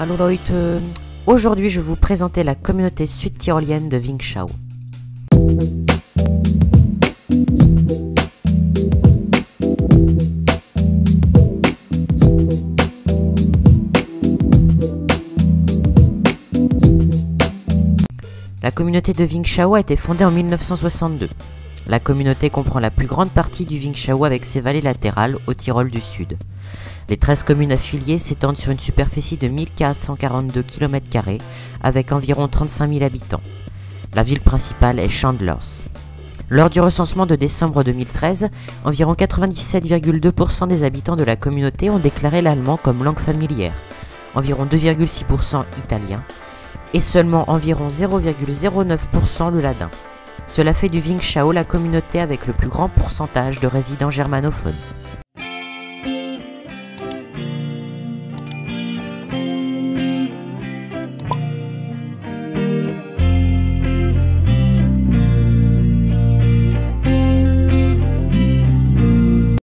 Hallo Leute Aujourd'hui, je vais vous présenter la communauté sud-tyrolienne de Wingshao. La communauté de Wingshao a été fondée en 1962. La communauté comprend la plus grande partie du Wingshao avec ses vallées latérales au Tyrol du Sud. Les 13 communes affiliées s'étendent sur une superficie de 1442 km avec environ 35 000 habitants. La ville principale est Chandlers. Lors du recensement de décembre 2013, environ 97,2% des habitants de la communauté ont déclaré l'allemand comme langue familière, environ 2,6% italien, et seulement environ 0,09% le ladin. Cela fait du Wingshao la communauté avec le plus grand pourcentage de résidents germanophones.